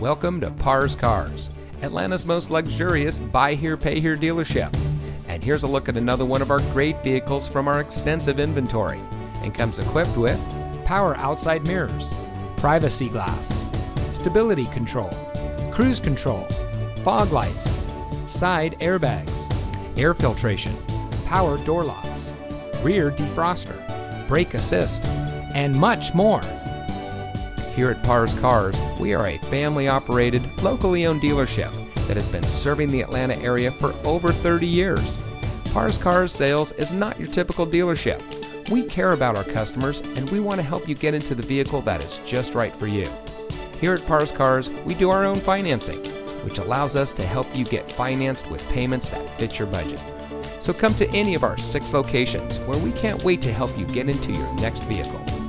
Welcome to Pars Cars, Atlanta's most luxurious buy here, pay here dealership. And here's a look at another one of our great vehicles from our extensive inventory and comes equipped with power outside mirrors, privacy glass, stability control, cruise control, fog lights, side airbags, air filtration, power door locks, rear defroster, brake assist, and much more. Here at Pars Cars, we are a family operated, locally owned dealership that has been serving the Atlanta area for over 30 years. Pars Cars Sales is not your typical dealership. We care about our customers and we want to help you get into the vehicle that is just right for you. Here at Pars Cars, we do our own financing, which allows us to help you get financed with payments that fit your budget. So come to any of our six locations where we can't wait to help you get into your next vehicle.